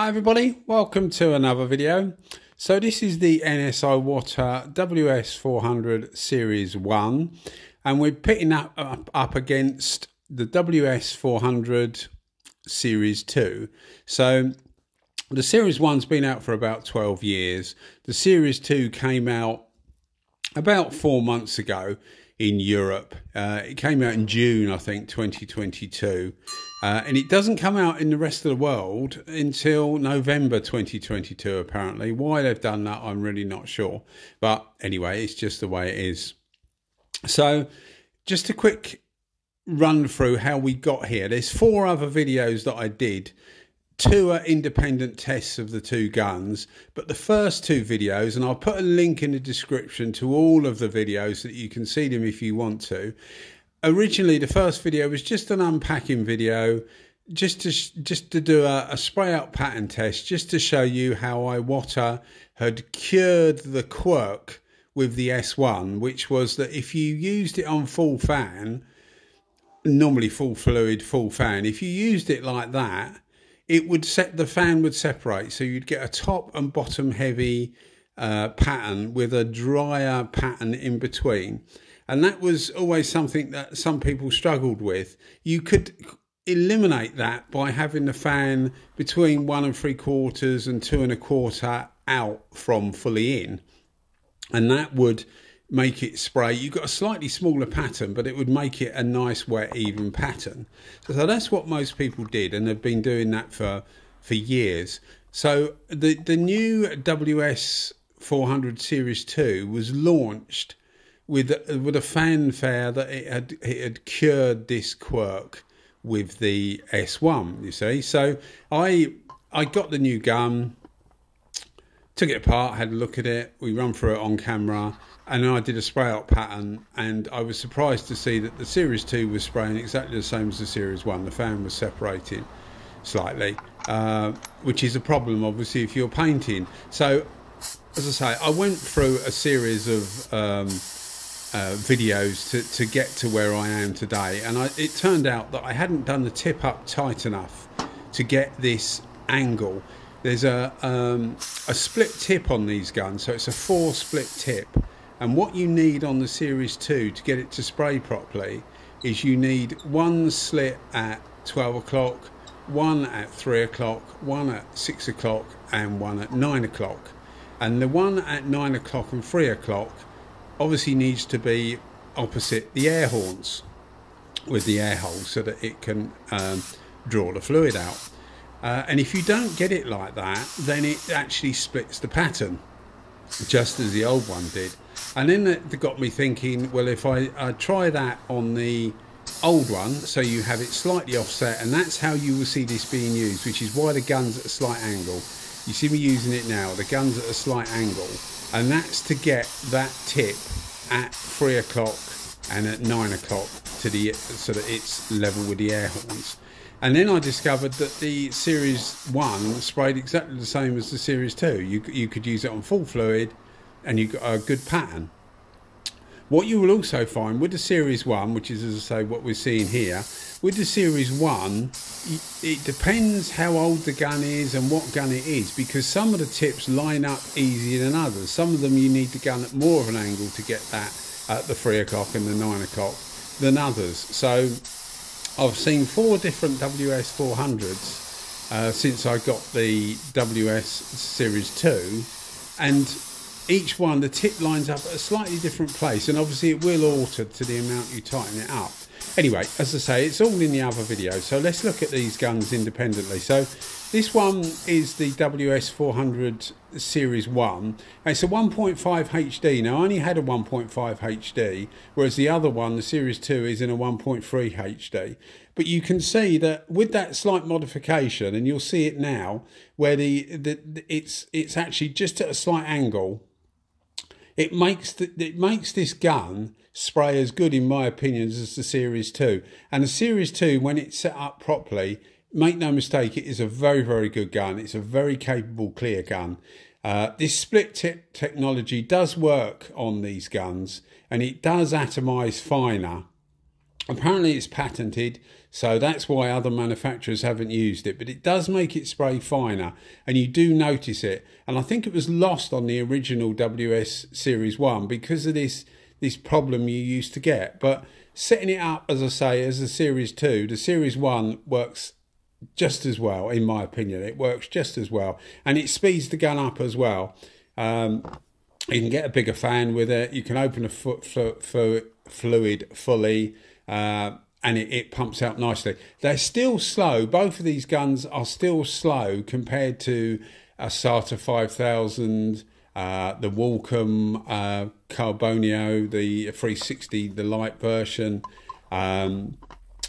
Hi everybody, welcome to another video. So this is the Anest Iwata WS400 Series 1 and we're pitting up, up, up against the WS400 Series 2. So the Series 1's been out for about 12 years. The Series 2 came out about four months ago in Europe. Uh, it came out in June, I think, 2022. Uh, and it doesn't come out in the rest of the world until November 2022, apparently. Why they've done that, I'm really not sure. But anyway, it's just the way it is. So, just a quick run through how we got here. There's four other videos that I did two are independent tests of the two guns, but the first two videos, and I'll put a link in the description to all of the videos that you can see them if you want to. Originally, the first video was just an unpacking video, just to just to do a, a spray out pattern test, just to show you how I Iwata had cured the quirk with the S1, which was that if you used it on full fan, normally full fluid, full fan, if you used it like that, it would set the fan would separate. So you'd get a top and bottom heavy uh, pattern with a drier pattern in between. And that was always something that some people struggled with. You could eliminate that by having the fan between one and three quarters and two and a quarter out from fully in. And that would make it spray. You've got a slightly smaller pattern, but it would make it a nice, wet, even pattern. So, that's what most people did, and they've been doing that for for years. So the the new WS 400 Series 2 was launched with with a fanfare that it had it had cured this quirk with the S1. You see, so I I got the new gun, took it apart, had a look at it. We run through it on camera and I did a spray out pattern, and I was surprised to see that the Series 2 was spraying exactly the same as the Series 1. The fan was separating slightly, uh, which is a problem, obviously, if you're painting. So, as I say, I went through a series of um, uh, videos to, to get to where I am today, and I, it turned out that I hadn't done the tip up tight enough to get this angle. There's a um, a split tip on these guns, so it's a four split tip and what you need on the Series 2 to get it to spray properly is you need one slit at 12 o'clock, one at 3 o'clock, one at 6 o'clock, and one at 9 o'clock. And the one at 9 o'clock and 3 o'clock obviously needs to be opposite the air horns with the air hole so that it can um, draw the fluid out. Uh, and if you don't get it like that, then it actually splits the pattern, just as the old one did. And then it got me thinking, well, if I, I try that on the old one, so you have it slightly offset, and that's how you will see this being used, which is why the gun's at a slight angle. You see me using it now, the gun's at a slight angle, and that's to get that tip at three o'clock and at nine o'clock to the so that it's level with the air horns. And then I discovered that the Series 1 sprayed exactly the same as the Series 2. You, you could use it on full fluid and you've got a good pattern. What you will also find with the Series 1, which is, as I say, what we're seeing here, with the Series 1, it depends how old the gun is and what gun it is, because some of the tips line up easier than others. Some of them you need the gun at more of an angle to get that at the 3 o'clock and the 9 o'clock than others. So I've seen four different WS400s uh, since I got the WS Series 2, and each one, the tip lines up at a slightly different place, and obviously it will alter to the amount you tighten it up. Anyway, as I say, it's all in the other video, so let's look at these guns independently. So this one is the WS400 Series 1. It's a 1.5 HD. Now, I only had a 1.5 HD, whereas the other one, the Series 2, is in a 1.3 HD. But you can see that with that slight modification, and you'll see it now, where the, the it's it's actually just at a slight angle it makes the, it makes this gun spray as good in my opinion as the Series 2. And the Series 2, when it's set up properly, make no mistake, it is a very, very good gun. It's a very capable clear gun. Uh, this split tip technology does work on these guns and it does atomize finer. Apparently it's patented, So that's why other manufacturers haven't used it. But it does make it spray finer and you do notice it. And I think it was lost on the original WS Series 1 because of this this problem you used to get. But setting it up, as I say, as a Series 2, the Series 1 works just as well, in my opinion. It works just as well. And it speeds the gun up as well. Um, you can get a bigger fan with it. You can open a foot fluid fully. Uh, and it, it, pumps out nicely. They're still slow. Both of these guns are still slow compared to a SATA 5000, uh, the Walcom uh, Carbonio, the 360, the light version. Um,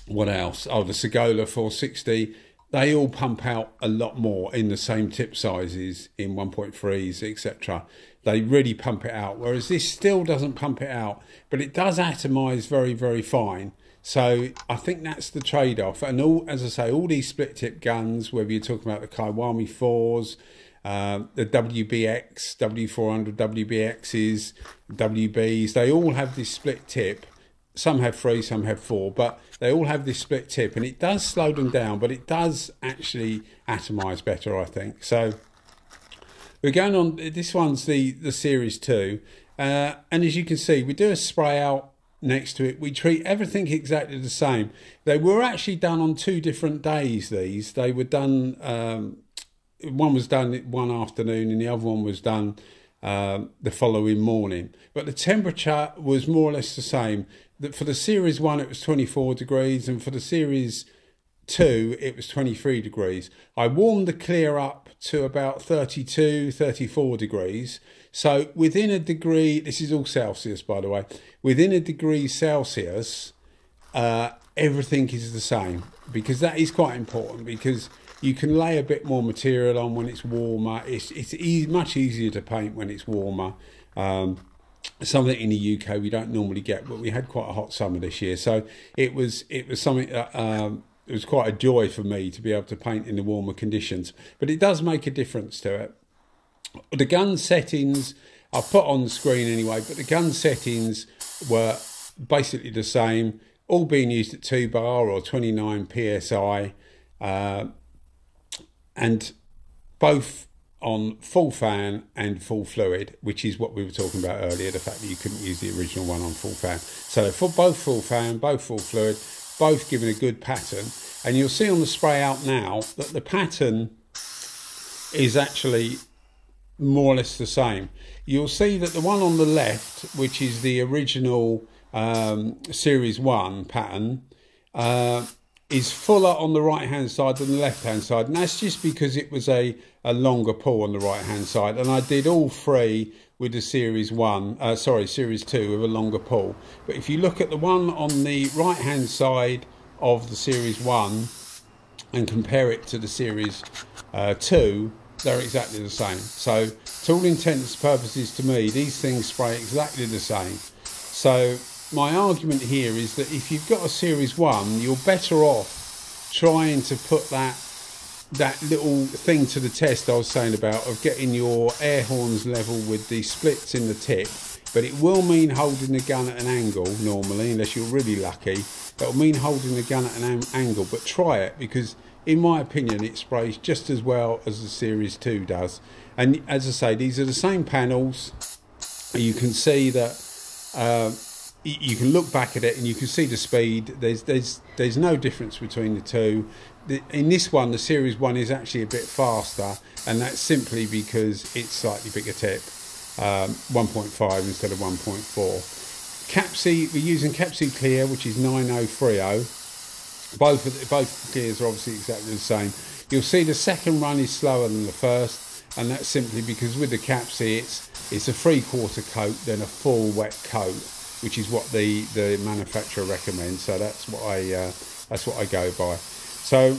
what else? Oh, the Sagola 460. They all pump out a lot more in the same tip sizes in 1.3s, etc. They really pump it out, whereas this still doesn't pump it out, but it does atomize very, very fine. So I think that's the trade-off. And all, as I say, all these split-tip guns, whether you're talking about the Kiwami fours, uh, the WBX, W400 WBXs, WBs, they all have this split tip. Some have three, some have four, but they all have this split tip, and it does slow them down, but it does actually atomize better, I think. So we're going on. This one's the the series two, uh, and as you can see, we do a spray out next to it. We treat everything exactly the same. They were actually done on two different days. These they were done. Um, one was done one afternoon, and the other one was done um, the following morning. But the temperature was more or less the same. That for the series one, it was twenty four degrees, and for the series two, it was 23 degrees. I warmed the clear up to about 32, 34 degrees. So within a degree, this is all Celsius, by the way, within a degree Celsius, uh, everything is the same because that is quite important because you can lay a bit more material on when it's warmer. It's, it's e much easier to paint when it's warmer. Um, something in the UK we don't normally get, but we had quite a hot summer this year, so it was it was something that um, it was quite a joy for me to be able to paint in the warmer conditions. But it does make a difference to it. The gun settings I've put on the screen anyway, but the gun settings were basically the same, all being used at 2 bar or 29 psi, uh, and both on full fan and full fluid, which is what we were talking about earlier, the fact that you couldn't use the original one on full fan. So for both full fan, both full fluid, both giving a good pattern. And you'll see on the spray out now that the pattern is actually more or less the same. You'll see that the one on the left, which is the original um, Series 1 pattern, uh, is fuller on the right hand side than the left hand side. And that's just because it was a, a longer pull on the right hand side. And I did all three with the Series 1, uh, sorry, Series 2 with a longer pull. But if you look at the one on the right hand side of the Series 1 and compare it to the Series uh, 2, they're exactly the same. So, to all intents and purposes, to me, these things spray exactly the same. So, my argument here is that if you've got a Series 1, you're better off trying to put that that little thing to the test I was saying about of getting your air horns level with the splits in the tip but it will mean holding the gun at an angle normally unless you're really lucky. That will mean holding the gun at an angle but try it because in my opinion it sprays just as well as the series 2 does. And as I say these are the same panels. You can see that uh, you can look back at it and you can see the speed there's there's there's no difference between the two the, in this one, the Series 1 is actually a bit faster, and that's simply because it's slightly bigger tip, um, 1.5 instead of 1.4. Kapci, we're using Kapci Clear, which is 9030. Both, both gears are obviously exactly the same. You'll see the second run is slower than the first, and that's simply because with the Kapci, it's, it's a three quarter coat, then a full wet coat, which is what the, the manufacturer recommends. So that's what I, uh, that's what I go by. So,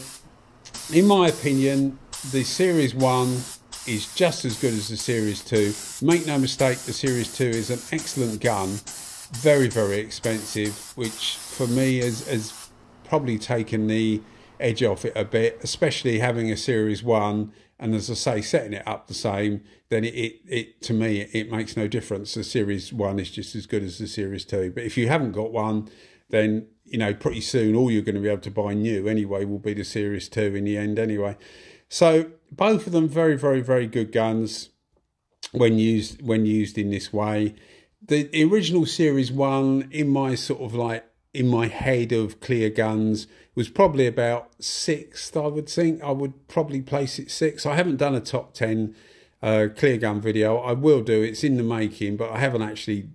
in my opinion, the Series 1 is just as good as the Series 2. Make no mistake, the Series 2 is an excellent gun, very, very expensive, which for me has, has probably taken the edge off it a bit, especially having a Series 1 and as I say, setting it up the same, then it, it, it to me, it makes no difference. The Series 1 is just as good as the Series 2. But if you haven't got one, then you know, pretty soon all you're going to be able to buy new anyway will be the Series 2 in the end anyway. So both of them very, very, very good guns when used when used in this way. The original Series 1 in my sort of like in my head of clear guns was probably about sixth, I would think. I would probably place it sixth. I haven't done a top 10 uh, clear gun video. I will do, it's in the making, but I haven't actually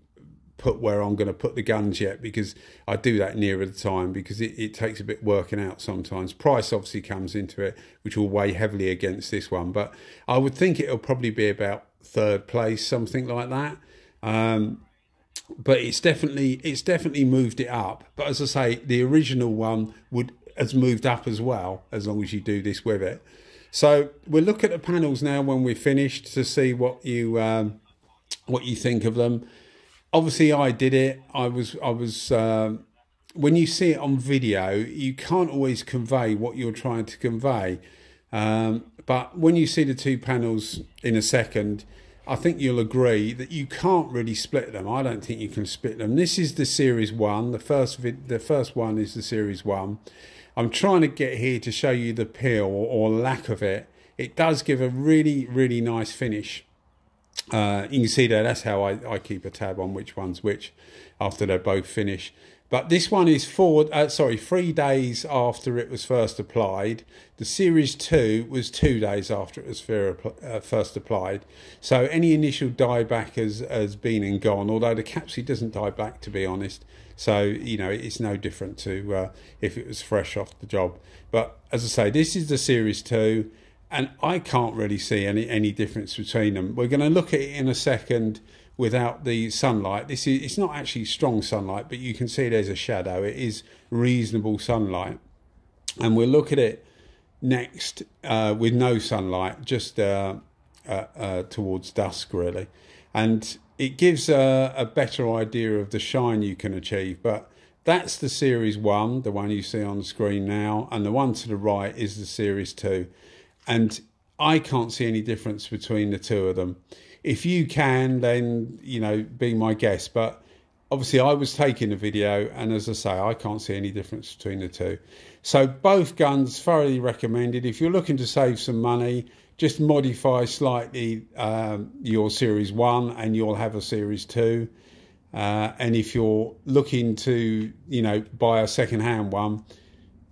put where I'm going to put the guns yet because I do that nearer the time because it, it takes a bit working out sometimes. Price obviously comes into it, which will weigh heavily against this one, but I would think it'll probably be about third place, something like that. Um, but it's definitely it's definitely moved it up. But as I say, the original one would has moved up as well as long as you do this with it. So we'll look at the panels now when we're finished to see what you um, what you think of them. Obviously, I did it. I was I was um, when you see it on video, you can't always convey what you're trying to convey. Um, but when you see the two panels in a second, I think you'll agree that you can't really split them. I don't think you can split them. This is the series one. The first vid, the first one is the series one. I'm trying to get here to show you the peel or lack of it. It does give a really, really nice finish. Uh, you can see there, that's how I, I keep a tab on which one's which after they're both finished. But this one is four, uh, sorry, three days after it was first applied. The Series 2 was two days after it was uh, first applied. So any initial dieback has, has been and gone, although the capsule doesn't die back, to be honest. So, you know, it's no different to uh, if it was fresh off the job. But as I say, this is the Series 2, and I can't really see any, any difference between them. We're going to look at it in a second without the sunlight. This is it's not actually strong sunlight, but you can see there's a shadow. It is reasonable sunlight, and we'll look at it next uh, with no sunlight, just uh, uh, uh towards dusk really, and it gives a, a better idea of the shine you can achieve. But that's the series one, the one you see on the screen now, and the one to the right is the series two, and I can't see any difference between the two of them if you can, then you know, be my guest. But obviously, I was taking the video, and as I say, I can't see any difference between the two. So both guns thoroughly recommended. If you're looking to save some money, just modify slightly um, your Series One, and you'll have a Series Two. Uh, and if you're looking to, you know, buy a second-hand one,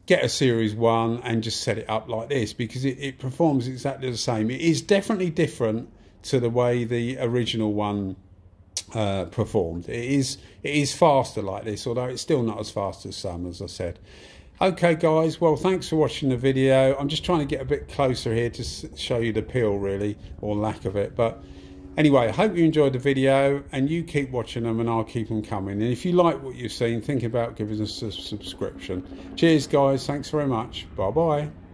get a Series One and just set it up like this because it, it performs exactly the same. It is definitely different to the way the original one uh, performed. It is it is faster like this, although it's still not as fast as some, as I said. Okay, guys. Well, thanks for watching the video. I'm just trying to get a bit closer here to show you the peel, really, or lack of it. But anyway, I hope you enjoyed the video, and you keep watching them, and I'll keep them coming. And if you like what you've seen, think about giving us a subscription. Cheers, guys. Thanks very much. Bye bye.